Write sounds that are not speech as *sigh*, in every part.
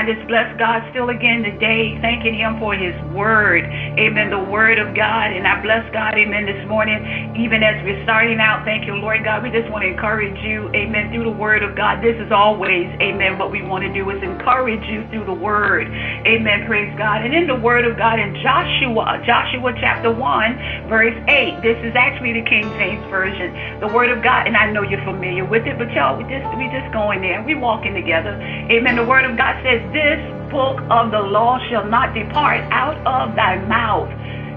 I just bless God still again today, thanking Him for His word. Amen. The word of God. And I bless God, amen, this morning, even as we're starting out. Thank you, Lord God. We just want to encourage you, amen, through the word of God. This is always, amen, what we want to do is encourage you through the word. Amen. Praise God. And in the word of God in Joshua, Joshua chapter 1, verse 8. This is actually the King James Version. The word of God, and I know you're familiar with it, but y'all, we just we just going there. We walking together. Amen. The word of God says this book of the law shall not depart out of thy mouth.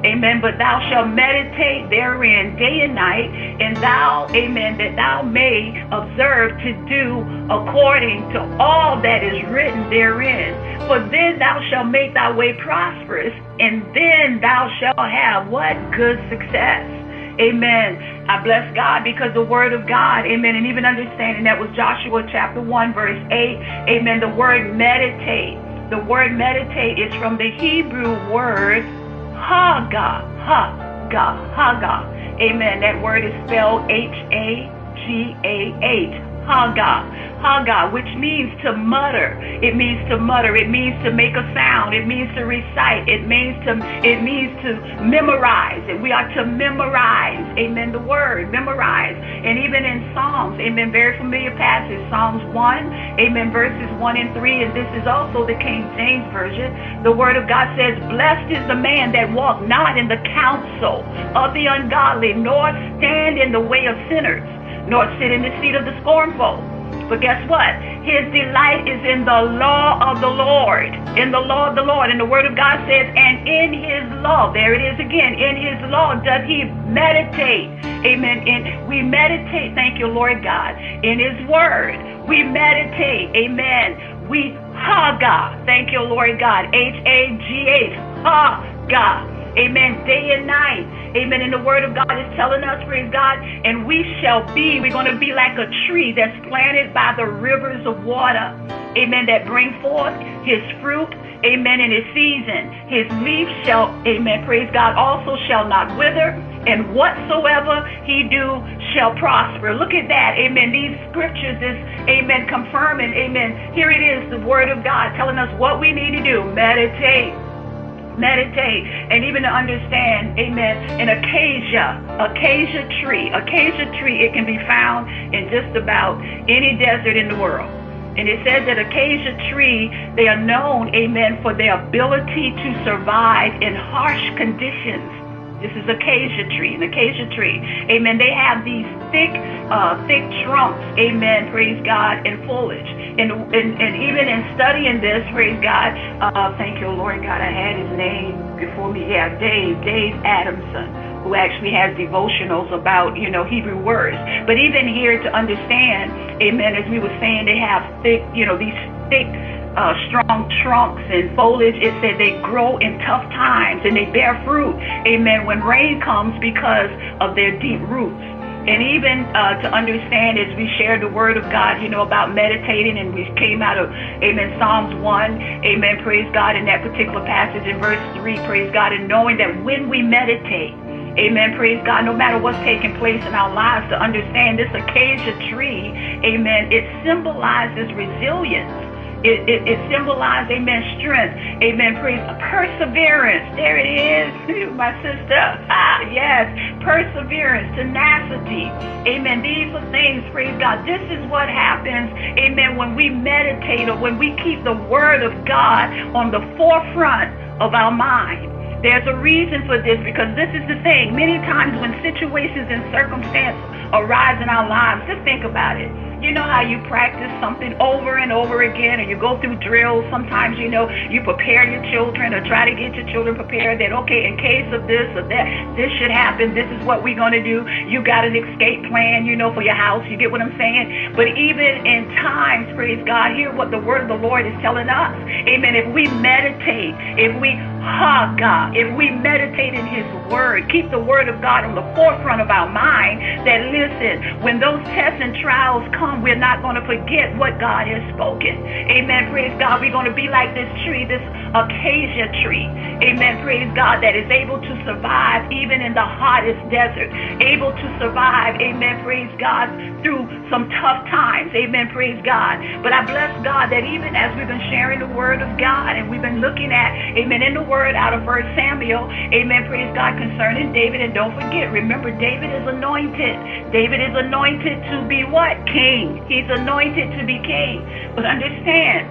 Amen. But thou shalt meditate therein day and night, and thou, amen, that thou may observe to do according to all that is written therein. For then thou shalt make thy way prosperous, and then thou shalt have what? Good success. Amen. I bless God because the word of God, amen, and even understanding that was Joshua chapter 1, verse 8. Amen. The word meditate. The word meditate is from the Hebrew word haga, haga, haga. Amen. That word is spelled H A G A H. Haga. Haga, which means to mutter. It means to mutter. It means to make a sound. It means to recite. It means to it means to memorize. And we are to memorize. Amen. The word memorize. And even in Psalms, amen. Very familiar passage. Psalms one, amen. Verses one and three. And this is also the King James version. The word of God says, "Blessed is the man that walk not in the counsel of the ungodly, nor stand in the way of sinners, nor sit in the seat of the scornful." But guess what? His delight is in the law of the Lord. In the law of the Lord. And the word of God says, and in his law, there it is again, in his law does he meditate. Amen. And we meditate, thank you, Lord God, in his word. We meditate. Amen. We haga. Thank you, Lord God. H A G H. Haga. Amen. Day and night. Amen. And the word of God is telling us, praise God, and we shall be, we're going to be like a tree that's planted by the rivers of water. Amen. That bring forth his fruit. Amen. In his season. His leaf shall, amen. Praise God, also shall not wither. And whatsoever he do shall prosper. Look at that. Amen. These scriptures is, amen, confirming, amen. Here it is, the word of God telling us what we need to do. Meditate meditate, and even to understand, amen, an acacia, acacia tree. Acacia tree, it can be found in just about any desert in the world. And it says that acacia tree, they are known, amen, for their ability to survive in harsh conditions. This is acacia tree, an acacia tree. Amen. They have these thick, uh, thick trunks. Amen. Praise God and foliage. And, and, and even in studying this, praise God, uh, thank you, Lord God, I had his name before me. Yeah, Dave, Dave Adamson, who actually has devotionals about, you know, Hebrew words. But even here to understand, amen, as we were saying, they have thick, you know, these thick, uh, strong trunks and foliage. It said they grow in tough times and they bear fruit. Amen. When rain comes because of their deep roots. And even uh, to understand as we share the word of God, you know, about meditating, and we came out of, amen, Psalms 1, amen, praise God, in that particular passage in verse 3, praise God, and knowing that when we meditate, Amen. Praise God. No matter what's taking place in our lives, to understand this acacia tree, amen, it symbolizes resilience. It, it, it symbolizes, amen, strength. Amen. Praise perseverance. There it is, *laughs* my sister. Ah, yes. Perseverance, tenacity. Amen. These are things, praise God. This is what happens, amen, when we meditate or when we keep the word of God on the forefront of our mind. There's a reason for this because this is the thing. Many times when situations and circumstances arise in our lives, just think about it you know how you practice something over and over again, or you go through drills. Sometimes, you know, you prepare your children or try to get your children prepared that, okay, in case of this or that, this should happen. This is what we're going to do. You got an escape plan, you know, for your house. You get what I'm saying? But even in times, praise God, hear what the word of the Lord is telling us. Amen. If we meditate, if we ha God, if we meditate in his word, keep the word of God on the forefront of our mind, that listen, when those tests and trials come, we're not going to forget what God has spoken. Amen. Praise God. We're going to be like this tree, this acacia tree. Amen. Praise God that is able to survive even in the hottest desert. Able to survive. Amen. Praise God through some tough times. Amen. Praise God. But I bless God that even as we've been sharing the word of God and we've been looking at, amen, in the word out of First Samuel, amen, praise God, concerning David. And don't forget, remember, David is anointed. David is anointed to be what? King. He's anointed to be king. But understand,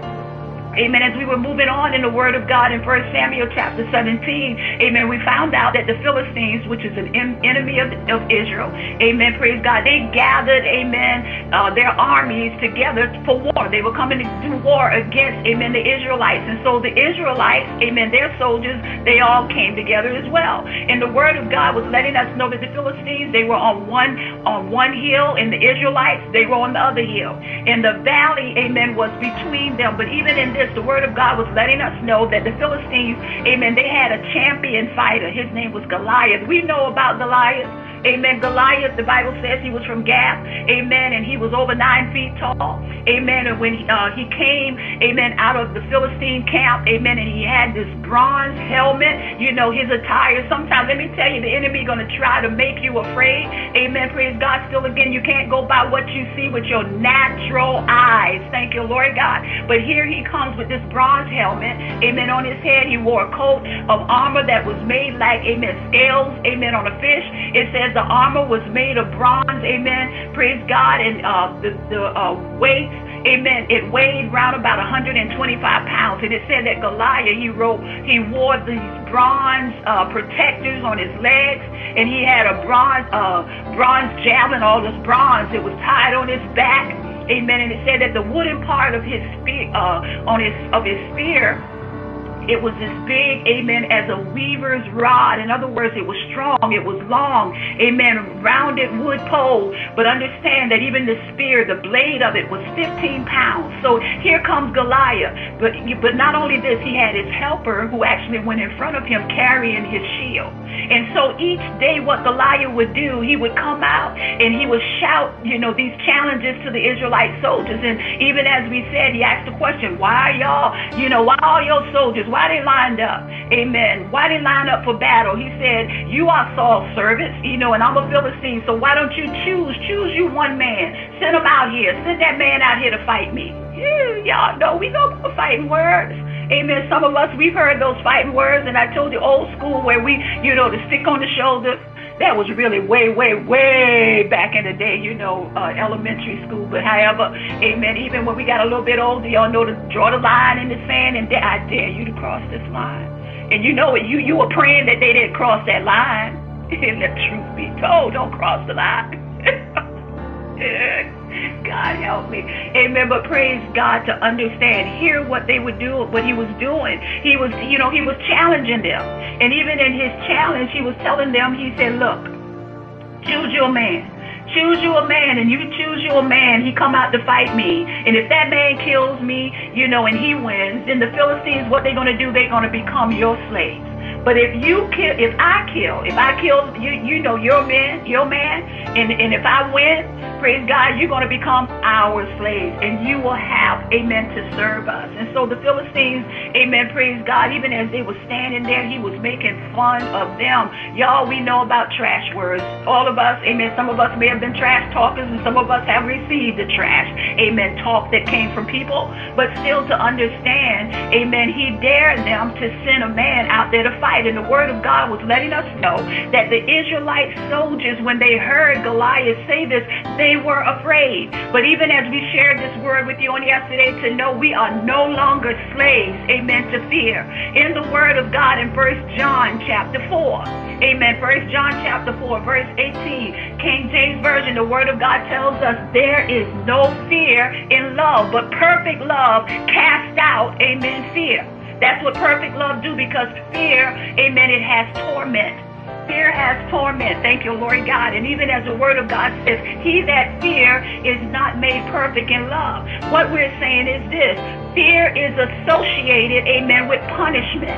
Amen. As we were moving on in the Word of God in 1 Samuel chapter 17, amen, we found out that the Philistines, which is an enemy of, of Israel, amen, praise God, they gathered, amen, uh, their armies together for war. They were coming to do war against, amen, the Israelites. And so the Israelites, amen, their soldiers, they all came together as well. And the Word of God was letting us know that the Philistines, they were on one on one hill, and the Israelites, they were on the other hill. And the valley, amen, was between them. But even in this the word of God was letting us know that the Philistines, amen, they had a champion fighter. His name was Goliath. We know about Goliath. Amen. Goliath, the Bible says he was from Gath. Amen. And he was over nine feet tall. Amen. And when uh, he came, amen, out of the Philistine camp, amen, and he had this bronze helmet, you know, his attire. Sometimes, let me tell you, the enemy going to try to make you afraid. Amen. Praise God. Still, again, you can't go by what you see with your natural eyes. Thank you, Lord God. But here he comes with this bronze helmet. Amen. On his head, he wore a coat of armor that was made like, amen, scales, amen, on a fish. It says the armor was made of bronze, amen. Praise God. And uh, the, the uh, weights, amen, it weighed around about 125 pounds. And it said that Goliath, he wrote, he wore these bronze uh, protectors on his legs, and he had a bronze, uh, bronze javelin, all this bronze. It was tied on his back. Amen. And it said that the wooden part of his spear, uh, on his of his spear, it was as big, amen, as a weaver's rod. In other words, it was strong, it was long, amen, rounded wood pole. But understand that even the spear, the blade of it was 15 pounds. So here comes Goliath. But, but not only this, he had his helper who actually went in front of him carrying his shield. And so each day, what Goliath would do, he would come out and he would shout, you know, these challenges to the Israelite soldiers. And even as we said, he asked the question, why y'all, you know, why all your soldiers? Why they lined up? Amen. Why they line up for battle? He said, You are Saul's servants, you know, and I'm a Philistine, so why don't you choose? Choose you one man. Send him out here. Send that man out here to fight me. Y'all know we about fighting words. Amen. Some of us, we've heard those fighting words, and I told you old school where we, you know, the stick on the shoulder that was really way, way, way back in the day, you know, uh, elementary school. But however, amen, even when we got a little bit older, y'all know to draw the line in the sand, and I dare you to cross this line. And you know it, you, you were praying that they didn't cross that line. *laughs* And the truth be told, don't cross the line. *laughs* God help me. Amen. But praise God to understand, hear what they would do, what he was doing. He was, you know, he was challenging them. And even in his challenge, he was telling them, he said, look, choose your man. Choose you a man, and you choose you a man. He come out to fight me, and if that man kills me, you know, and he wins, then the Philistines, what they're gonna do? They're gonna become your slaves. But if you kill, if I kill, if I kill, you, you know, your man, your man, and and if I win, praise God, you're going to become our slaves and you will have, amen, to serve us. And so the Philistines, amen, praise God, even as they were standing there, he was making fun of them. Y'all, we know about trash words. All of us, amen, some of us may have been trash talkers and some of us have received the trash, amen, talk that came from people. But still to understand, amen, he dared them to send a man out there to fight. And the word of God was letting us know that the Israelite soldiers, when they heard Goliath say this, they they were afraid. But even as we shared this word with you on yesterday, to know we are no longer slaves, amen, to fear. In the word of God in First John chapter 4, amen, First John chapter 4, verse 18, King James Version, the word of God tells us there is no fear in love, but perfect love casts out, amen, fear. That's what perfect love do because fear, amen, it has torment. Fear has torment. Thank you, Lord God. And even as the word of God says, he that fear is not made perfect in love. What we're saying is this fear is associated, amen, with punishment.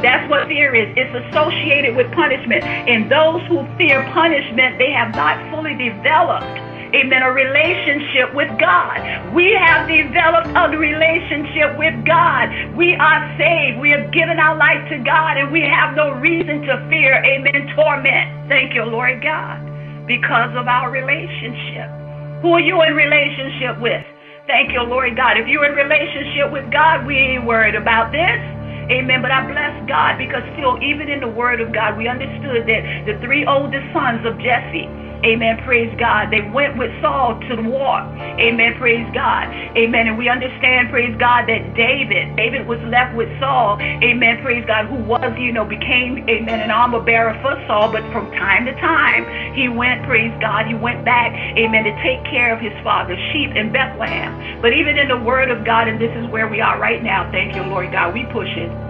That's what fear is. It's associated with punishment. And those who fear punishment, they have not fully developed amen, a relationship with God. We have developed a relationship with God. We are saved. We have given our life to God, and we have no reason to fear, amen, torment. Thank you, Lord God, because of our relationship. Who are you in relationship with? Thank you, Lord God. If you're in relationship with God, we ain't worried about this. Amen. But I bless God because still, even in the Word of God, we understood that the three oldest sons of Jesse, Amen. Praise God. They went with Saul to the war. Amen. Praise God. Amen. And we understand, praise God, that David, David was left with Saul. Amen. Praise God, who was, you know, became, amen, an armor bearer for Saul. But from time to time, he went, praise God, he went back, amen, to take care of his father's sheep in Bethlehem. But even in the word of God, and this is where we are right now, thank you, Lord God, we push it.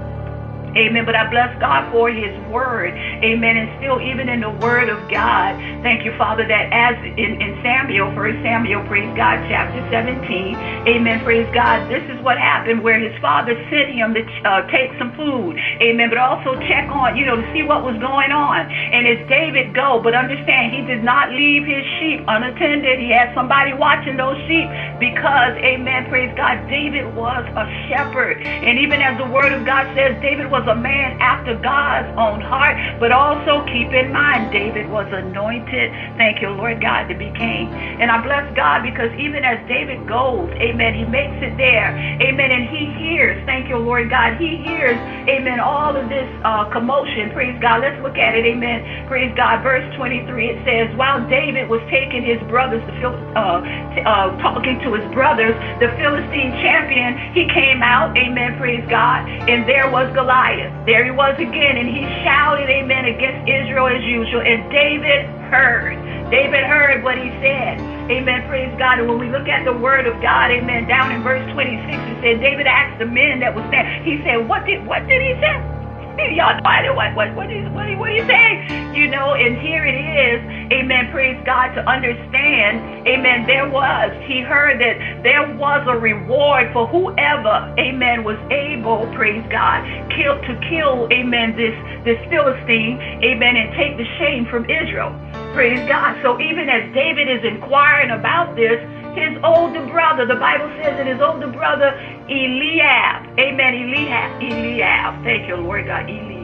Amen. But I bless God for his word. Amen. And still, even in the word of God, thank you, Father, that as in, in Samuel, first Samuel, praise God, chapter 17, amen, praise God, this is what happened where his father sent him to uh, take some food. Amen. But also check on, you know, to see what was going on. And as David go, but understand, he did not leave his sheep unattended. He had somebody watching those sheep because, amen, praise God, David was a shepherd. And even as the word of God says, David was a man after God's own heart, but also keep in mind, David was anointed, thank you, Lord God, to be king. And I bless God because even as David goes, amen, he makes it there, amen, and he hears, thank you, Lord God, he hears, amen, all of this uh, commotion, praise God. Let's look at it, amen, praise God. Verse 23, it says, while David was taking his brothers, uh, uh, talking to his brothers, the Philistine champion, he came out, amen, praise God, and there was Goliath. Goliath. There he was again, and he shouted, Amen, against Israel as usual. And David heard. David heard what he said. Amen. Praise God. And when we look at the word of God, amen, down in verse 26, it said, David asked the men that was there, he said, What did what did he say? Y'all know what what what is what what are you saying? You know, and here it is, amen, praise God, to understand, amen, there was, he heard that there was a reward for whoever, amen, was able, praise God, kill to kill, amen, this this Philistine, amen, and take the shame from Israel. Praise God. So even as David is inquiring about this, his older brother, the Bible says that his older brother Eliab, amen, Eliab, Eliab, thank you, Lord God, Eliab.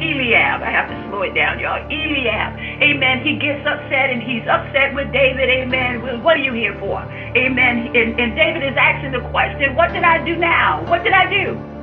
Eliab, I have to slow it down, y'all. Eliab, amen. He gets upset and he's upset with David, amen. Well, what are you here for? Amen. And, and David is asking the question, What did I do now? What did I do?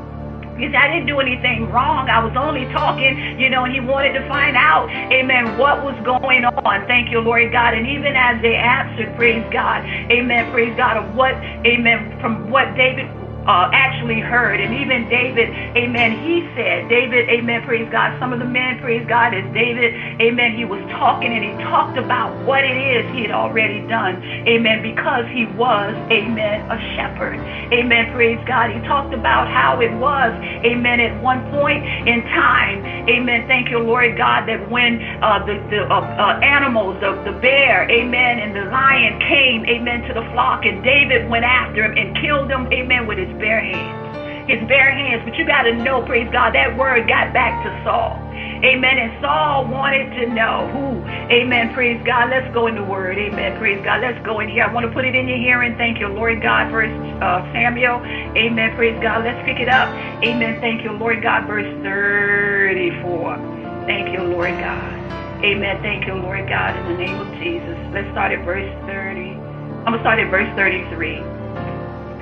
I didn't do anything wrong. I was only talking, you know, and he wanted to find out, amen, what was going on. Thank you, Lord God. And even as they answered, praise God, amen, praise God, of what, amen, from what David uh, actually heard. And even David, amen, he said, David, amen, praise God. Some of the men, praise God, as David, amen, he was talking and he talked about what it is he had already done, amen, because he was, amen, a shepherd. Amen, praise God. He talked about how it was, amen, at one point in time, amen, thank you, Lord God, that when uh, the, the uh, uh, animals, the, the bear, amen, and the lion came, amen, to the flock, and David went after him and killed them, amen, with his bare hands. His bare hands. But you got to know, praise God, that word got back to Saul. Amen. And Saul wanted to know who. Amen. Praise God. Let's go in the word. Amen. Praise God. Let's go in here. I want to put it in your hearing. Thank you, Lord God. Verse uh, Samuel. Amen. Praise God. Let's pick it up. Amen. Thank you, Lord God. Verse 34. Thank you, Lord God. Amen. Thank you, Lord God, in the name of Jesus. Let's start at verse 30. I'm going to start at verse 33.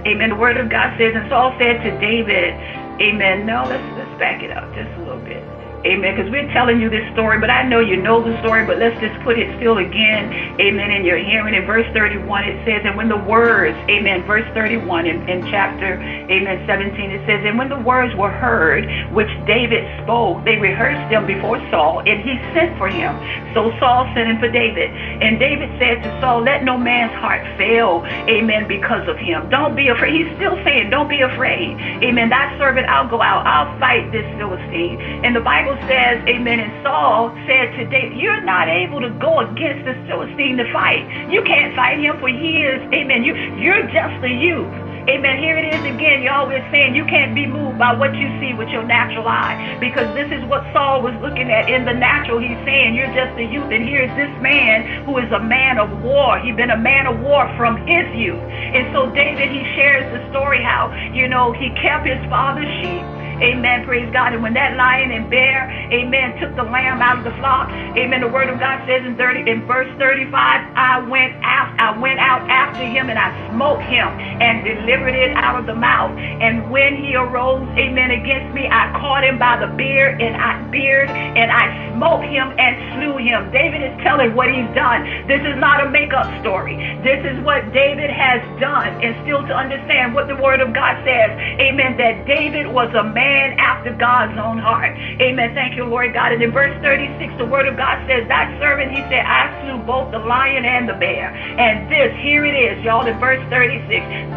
Amen. The word of God says, and Saul said to David, Amen. No, let's let's back it up just a little bit. Amen. Because we're telling you this story, but I know you know the story, but let's just put it still again. Amen. In your hearing. In verse 31, it says, and when the words, amen, verse 31 in, in chapter, amen, 17, it says, and when the words were heard, which David spoke, they rehearsed them before Saul, and he sent for him. So Saul sent him for David. And David said to Saul, let no man's heart fail, amen, because of him. Don't be afraid. He's still saying, don't be afraid. Amen. Thy servant, I'll go out. I'll fight this Philistine. And the Bible says, amen, and Saul said to David, you're not able to go against the Philistine to fight. You can't fight him for he is, amen, you, you're just a youth. Amen. Here it is again. You're always saying you can't be moved by what you see with your natural eye because this is what Saul was looking at in the natural. He's saying you're just a youth, and here's this man who is a man of war. He's been a man of war from his youth. And so David, he shares the story how, you know, he kept his father's sheep Amen. Praise God. And when that lion and bear, amen, took the lamb out of the flock, amen. The word of God says in 30 in verse 35, I went out, I went out after him and I smote him and delivered it out of the mouth. And when he arose, amen, against me, I caught him by the beard and I beard and I smote him and slew him. David is telling what he's done. This is not a make-up story. This is what David has done. And still to understand what the word of God says, amen, that David was a man man after God's own heart. Amen. Thank you, Lord God. And in verse 36, the word of God says, Thy servant, he said, I slew both the lion and the bear. And this, here it is, y'all, in verse 36,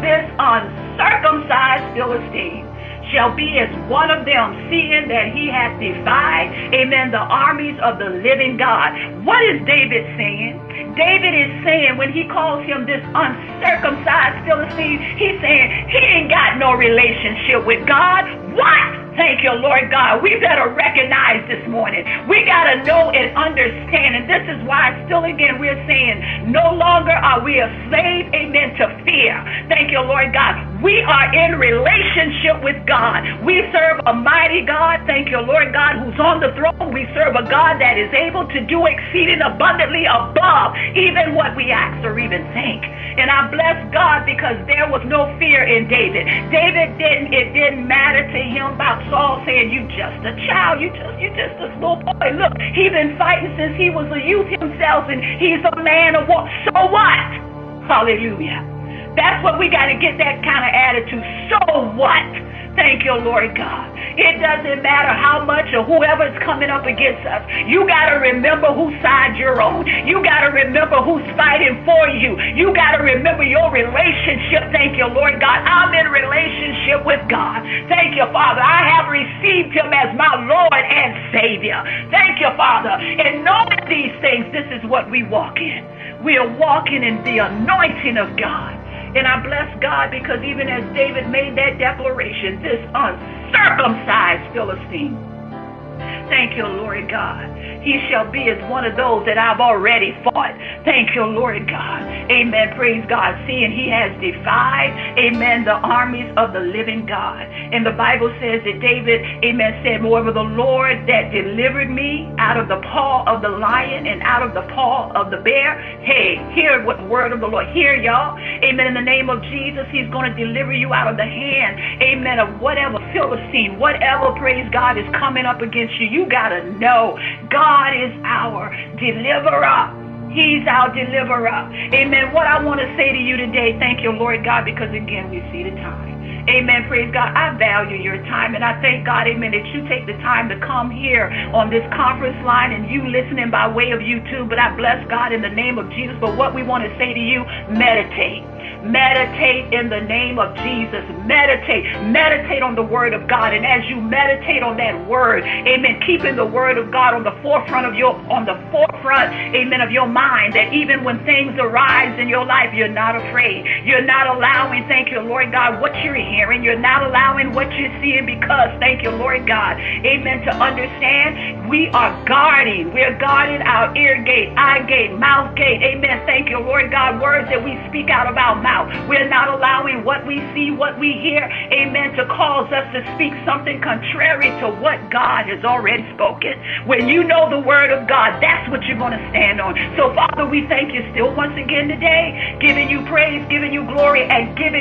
this uncircumcised Philistine shall be as one of them, seeing that he hath defied, amen, the armies of the living God. What is David saying? David is saying when he calls him this uncircumcised He's saying he ain't got no relationship with God. What? Thank you, Lord God. We better recognize this morning. We got to know and understand. And this is why, still again, we're saying no longer are we a slave, amen, to fear. Thank you, Lord God. We are in relationship with God. We serve a mighty God. Thank you, Lord God, who's on the throne. We serve a God that is able to do exceeding abundantly above even what we ask or even think. And I bless God because there was no fear in David. David didn't, it didn't matter to him about Saul saying, You just a child, you just you just a small boy. Look, he's been fighting since he was a youth himself, and he's a man of war. So what? Hallelujah. That's what we got to get that kind of attitude. So what? Thank you, Lord God. It doesn't matter how much or whoever's coming up against us. You got to remember whose side you're on. You got to remember who's fighting for you. You got to remember your relationship. Thank you, Lord God. I'm in relationship with God. Thank you, Father. I have received him as my Lord and Savior. Thank you, Father. And knowing these things, this is what we walk in. We are walking in the anointing of God. And I bless God because even as David made that declaration, this uncircumcised Philistine, thank you, Lord God he shall be as one of those that I've already fought. Thank you, Lord God. Amen. Praise God. Seeing he has defied, amen, the armies of the living God. And the Bible says that David, amen, said, Moreover, the Lord that delivered me out of the paw of the lion and out of the paw of the bear. Hey, hear what the word of the Lord. Hear y'all. Amen. In the name of Jesus, he's going to deliver you out of the hand, amen, of whatever Philistine, whatever, praise God, is coming up against you. You got to know God God is our deliverer. He's our deliverer. Amen. What I want to say to you today, thank you, Lord God, because again, we see the time. Amen. Praise God. I value your time and I thank God, amen, that you take the time to come here on this conference line and you listening by way of YouTube. But I bless God in the name of Jesus. But what we want to say to you, meditate. Meditate in the name of Jesus. Meditate. Meditate on the word of God. And as you meditate on that word, amen, keeping the word of God on the forefront of your on the forefront, amen, of your mind, that even when things arise in your life, you're not afraid. You're not allowing, thank you, Lord God, what you're hearing. You're not allowing what you're seeing because, thank you, Lord God, amen, to understand we are guarding. We're guarding our ear gate, eye gate, mouth gate. Amen. Thank you, Lord God. Words that we speak out of our mouth We're not allowing what we see, what we hear, amen, to cause us to speak something contrary to what God has already spoken. When you know the word of God, that's what you're going to stand on. So, Father, we thank you still once again today, giving you praise, giving you glory, and giving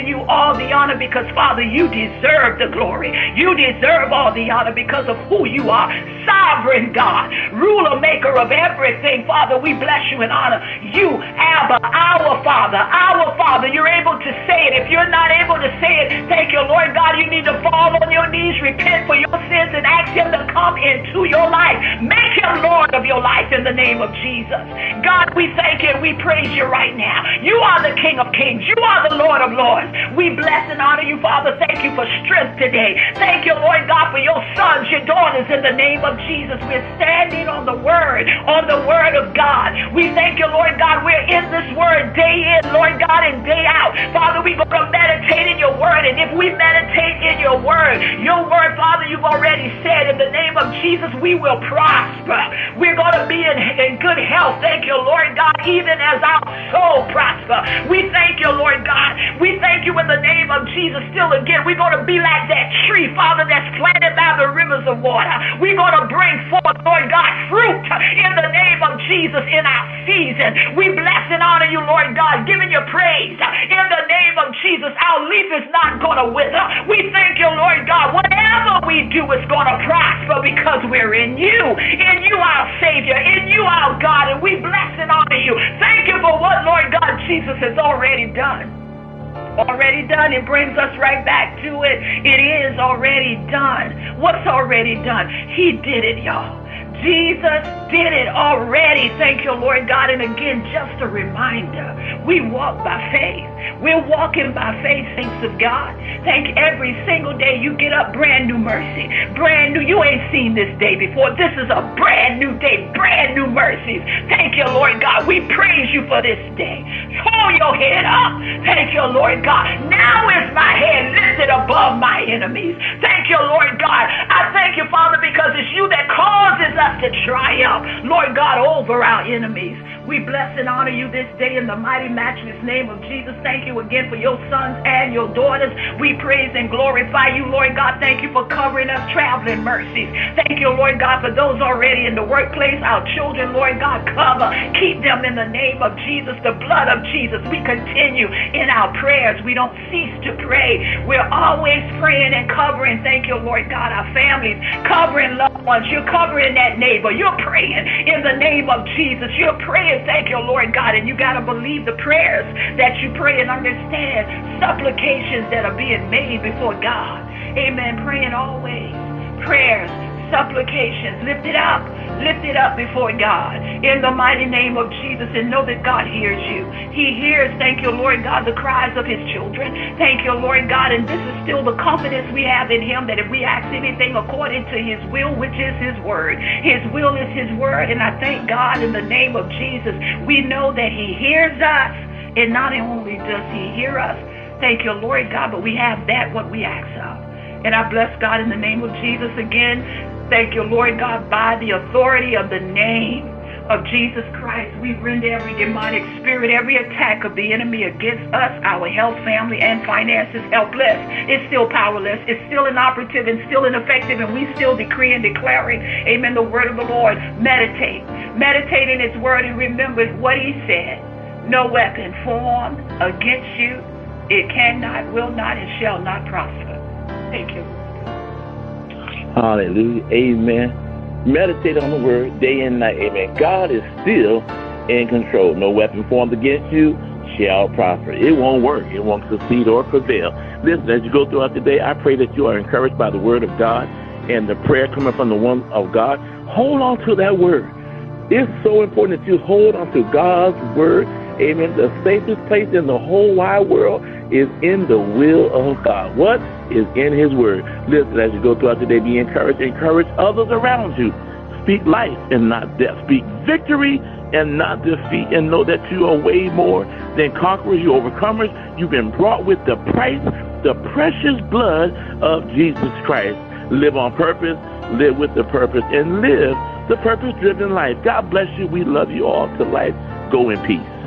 because, Father, you deserve the glory. You deserve all the honor because of who you are. Sovereign God, ruler, maker of everything. Father, we bless you and honor you, Abba, our Father, our Father. You're able to say it. If you're not able to say it, thank you, Lord God. You need to fall on your knees, repent for your sins, and ask Him to come into your life. Make Him Lord of your life in the name of Jesus. God, we thank you we praise you right now. You are the King of Kings. You are the Lord of Lords. We bless and honor you, Father. Thank you for strength today. Thank you, Lord God, for your sons, your daughters, in the name of Jesus. We're standing on the word, on the word of God. We thank you, Lord God. We're in this word day in, Lord God, and day out. Father, we're going to meditate in your word. And if we meditate your word, your word, Father, you've already said, in the name of Jesus, we will prosper. We're going to be in, in good health. Thank you, Lord God, even as our soul prosper. We thank you, Lord God. We thank you in the name of Jesus. Still again, we're going to be like that tree, Father, that's planted by the rivers of water. We're going to bring forth, Lord God, fruit in the name of Jesus in our season. We bless and honor you, Lord God, giving you praise in the name of Jesus. Our leaf is not going to wither. We thank you, Lord God. Whatever we do is going to prosper because we're in you. In you, our Savior. In you, our God. And we bless and honor you. Thank you for what, Lord God, Jesus has already done already done. It brings us right back to it. It is already done. What's already done? He did it, y'all. Jesus did it already. Thank you, Lord God. And again, just a reminder we walk by faith. We're walking by faith, saints of God. Thank every single day you get up, brand new mercy. Brand new. You ain't seen this day before. This is a brand new day, brand new mercies. Thank you, Lord God. We praise you for this day. Hold your head up. Thank you, Lord God. Now is my head lifted above my enemies. Thank you, Lord God. I thank you, Father, because it's you that causes us to triumph, Lord God, over our enemies. We bless and honor you this day in the mighty, matchless name of Jesus. Thank you again for your sons and your daughters. We praise and glorify you, Lord God. Thank you for covering us, traveling mercies. Thank you, Lord God, for those already in the workplace, our children, Lord God, cover. Keep them in the name of Jesus, the blood of Jesus. We continue in our prayers. We don't cease to pray. We're always praying and covering. Thank you, Lord God, our families, covering loved ones. You're covering that neighbor. You're praying in the name of Jesus. You're praying thank you, Lord God. And you got to believe the prayers that you pray and understand supplications that are being made before God. Amen. Praying always. Prayers, supplications. Lift it up. Lift it up before God in the mighty name of Jesus and know that God hears you. He hears, thank you, Lord God, the cries of his children. Thank you, Lord God. And this is still the confidence we have in him that if we ask anything according to his will, which is his word, his will is his word. And I thank God in the name of Jesus. We know that he hears us. And not only does he hear us, thank you, Lord God, but we have that what we ask of. And I bless God in the name of Jesus again. Thank you, Lord God, by the authority of the name of Jesus Christ, we render every demonic spirit, every attack of the enemy against us, our health, family, and finances helpless. It's still powerless. It's still inoperative and still ineffective, and we still decree and declaring, amen, the word of the Lord. Meditate. Meditate in his word and remember what he said. No weapon formed against you, it cannot, will not, and shall not prosper. Thank you. Hallelujah. Amen. Meditate on the word day and night. Amen. God is still in control. No weapon formed against you shall prosper. It won't work. It won't succeed or prevail. Listen, as you go throughout the day, I pray that you are encouraged by the word of God and the prayer coming from the one of God. Hold on to that word. It's so important that you hold on to God's word. Amen. The safest place in the whole wide world is in the will of God. What is in His Word? Listen, as you go throughout the day, be encouraged. Encourage others around you. Speak life and not death. Speak victory and not defeat. And know that you are way more than conquerors. You overcomers. You've been brought with the price, the precious blood of Jesus Christ. Live on purpose, live with the purpose, and live the purpose driven life. God bless you. We love you all to life. Go in peace.